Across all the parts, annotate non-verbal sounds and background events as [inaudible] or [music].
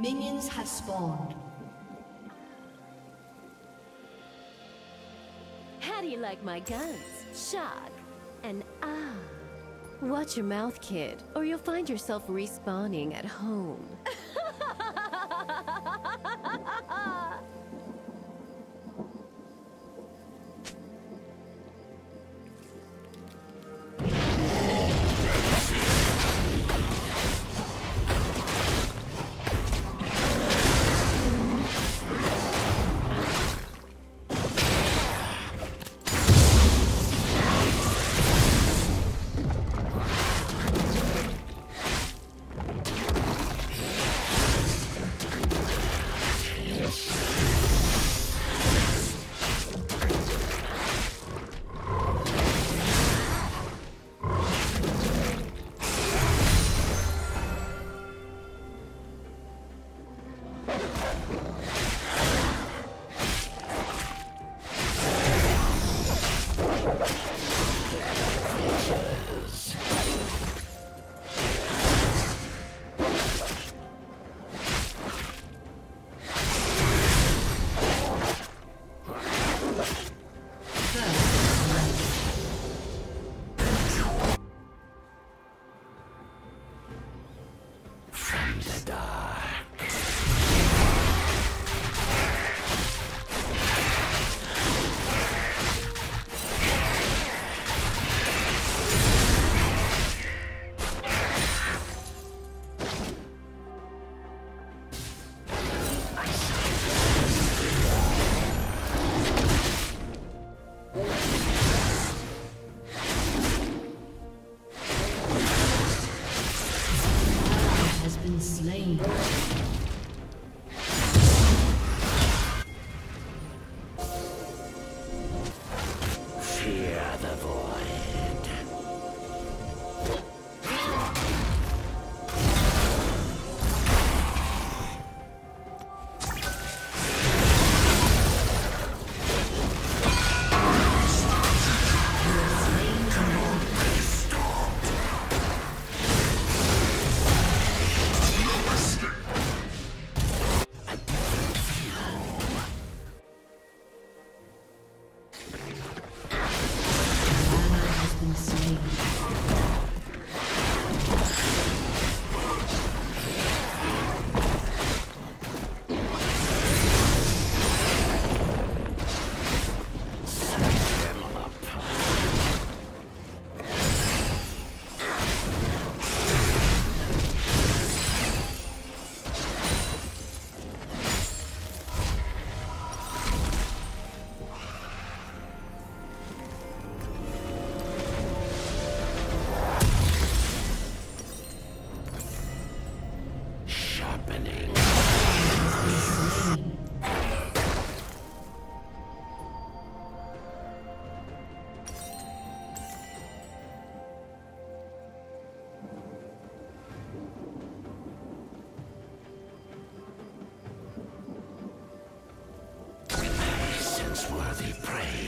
Minions have spawned. How do you like my guns? Shock and ah. Watch your mouth, kid, or you'll find yourself respawning at home. [laughs] From prey.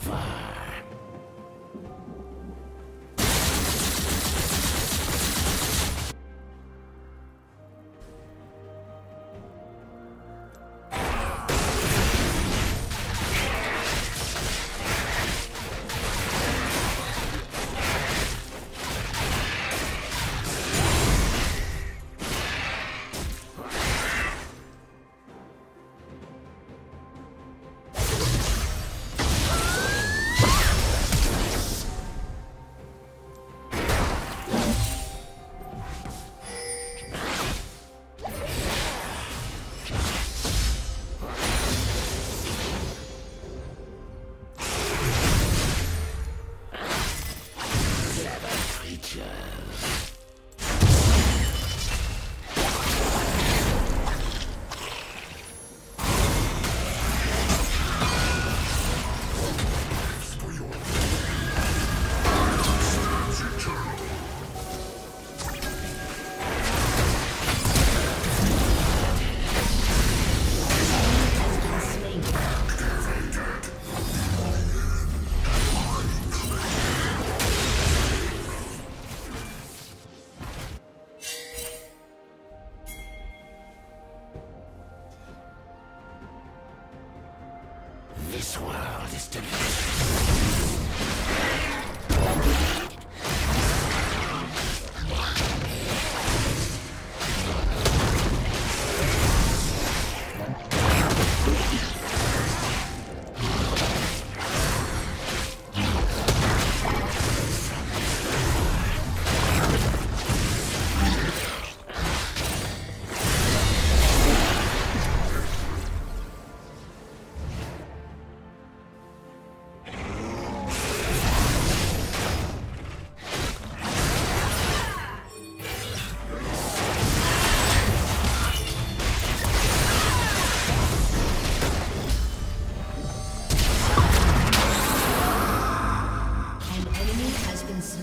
suffer.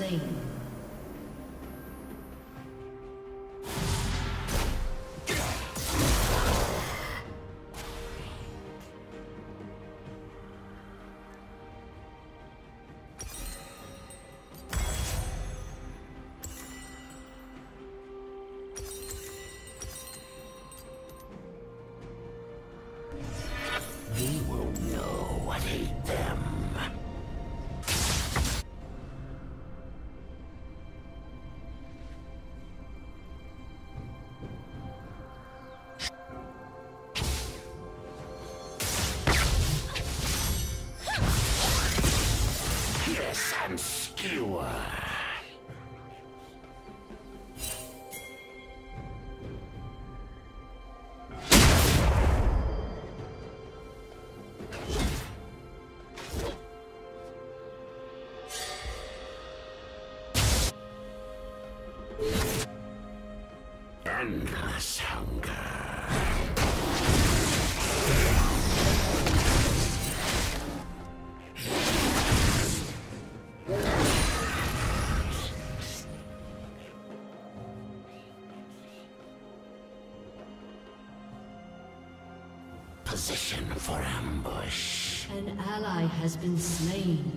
Slain. Endless hunger. Position for ambush. An ally has been slain.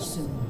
Soon.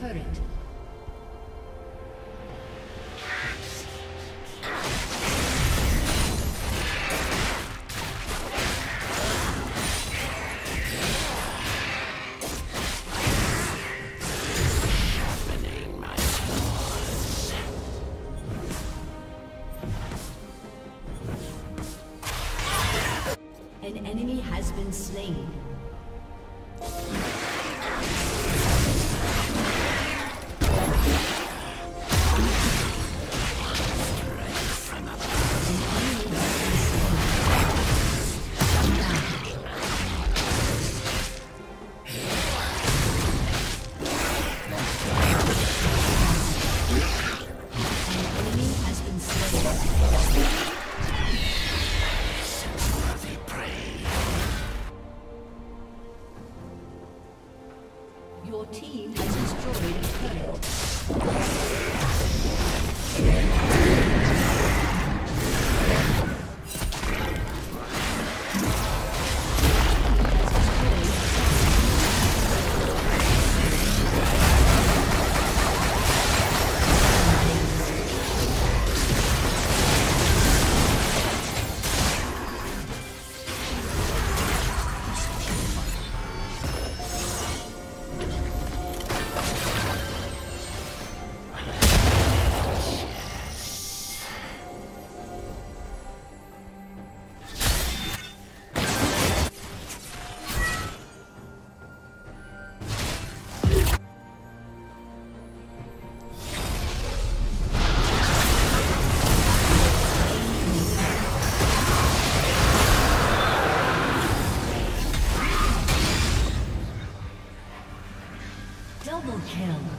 Turret. Kill.